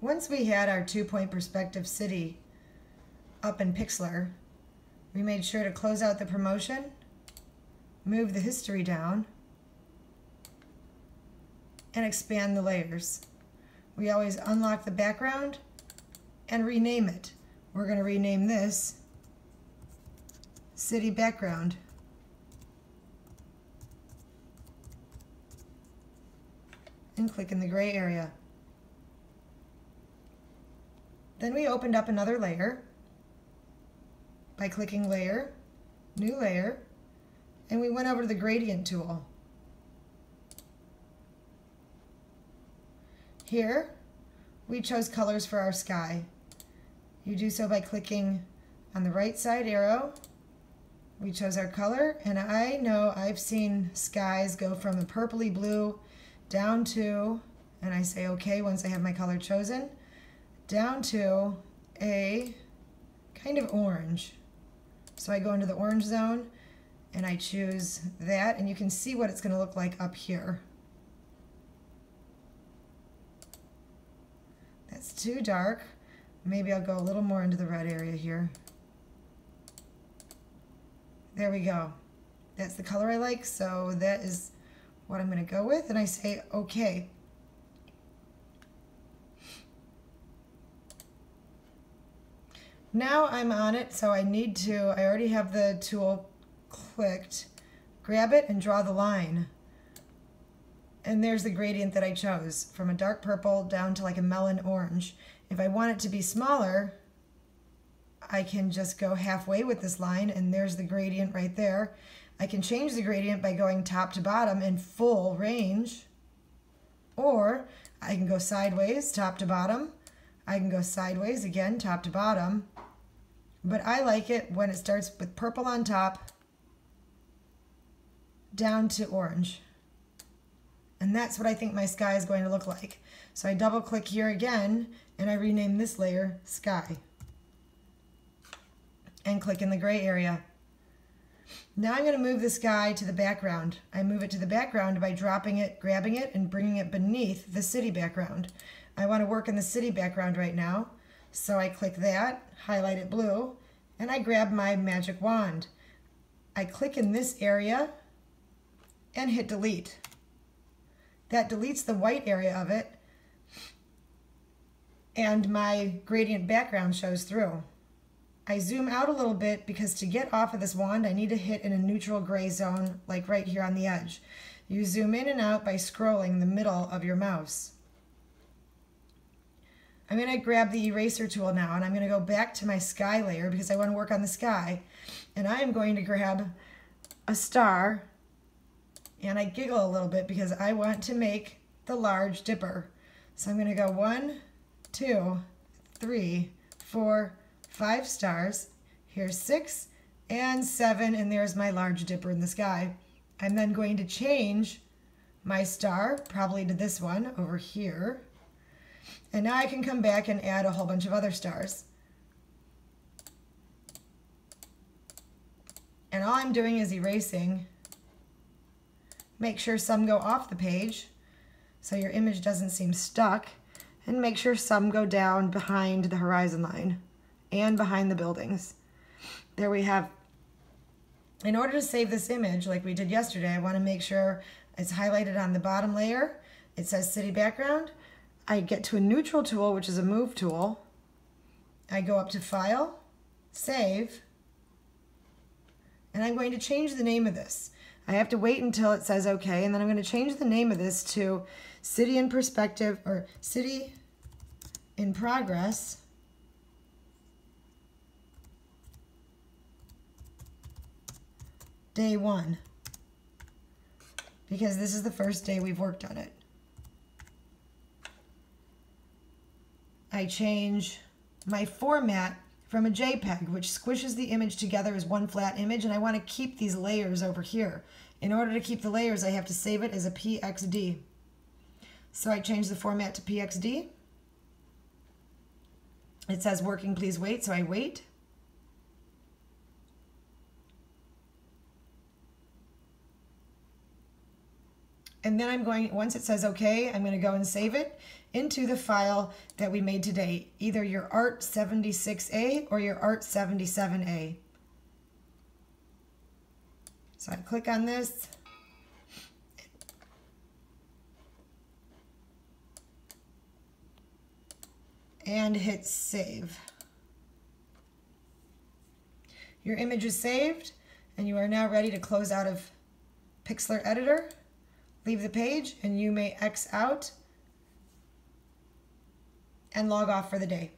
once we had our two-point perspective city up in Pixlr, we made sure to close out the promotion, move the history down, and expand the layers. We always unlock the background and rename it. We're going to rename this City Background. And click in the gray area. Then we opened up another layer by clicking Layer, New Layer, and we went over to the Gradient tool. Here, we chose colors for our sky. You do so by clicking on the right side arrow. We chose our color, and I know I've seen skies go from a purpley blue down to, and I say okay once I have my color chosen, down to a kind of orange. So I go into the orange zone and I choose that and you can see what it's going to look like up here. That's too dark. Maybe I'll go a little more into the red area here. There we go. That's the color I like, so that is what I'm going to go with, and I say OK. Now I'm on it, so I need to, I already have the tool clicked, grab it and draw the line. And there's the gradient that I chose, from a dark purple down to like a melon orange. If I want it to be smaller, I can just go halfway with this line and there's the gradient right there. I can change the gradient by going top to bottom in full range, or I can go sideways, top to bottom. I can go sideways again, top to bottom. But I like it when it starts with purple on top, down to orange. And that's what I think my sky is going to look like. So I double click here again and I rename this layer sky. And click in the gray area. Now I'm going to move the sky to the background. I move it to the background by dropping it, grabbing it, and bringing it beneath the city background. I want to work in the city background right now. So I click that, highlight it blue, and I grab my magic wand. I click in this area and hit delete. That deletes the white area of it and my gradient background shows through. I zoom out a little bit because to get off of this wand, I need to hit in a neutral gray zone, like right here on the edge. You zoom in and out by scrolling the middle of your mouse. I'm going to grab the eraser tool now and I'm going to go back to my sky layer because I want to work on the sky. And I am going to grab a star and I giggle a little bit because I want to make the large dipper. So I'm going to go one, two, three, four, five stars. Here's six and seven and there's my large dipper in the sky. I'm then going to change my star probably to this one over here and now I can come back and add a whole bunch of other stars. And all I'm doing is erasing. Make sure some go off the page so your image doesn't seem stuck. And make sure some go down behind the horizon line and behind the buildings. There we have. In order to save this image like we did yesterday, I want to make sure it's highlighted on the bottom layer. It says city background. I get to a neutral tool, which is a move tool. I go up to File, Save, and I'm going to change the name of this. I have to wait until it says OK, and then I'm going to change the name of this to City in Perspective, or City in Progress. Day one, because this is the first day we've worked on it. I change my format from a JPEG, which squishes the image together as one flat image, and I want to keep these layers over here. In order to keep the layers, I have to save it as a PXD. So I change the format to PXD. It says working, please wait, so I wait. And then I'm going, once it says okay, I'm going to go and save it into the file that we made today, either your Art 76A or your Art 77A. So I click on this. And hit save. Your image is saved and you are now ready to close out of Pixlr Editor. Leave the page and you may X out and log off for the day.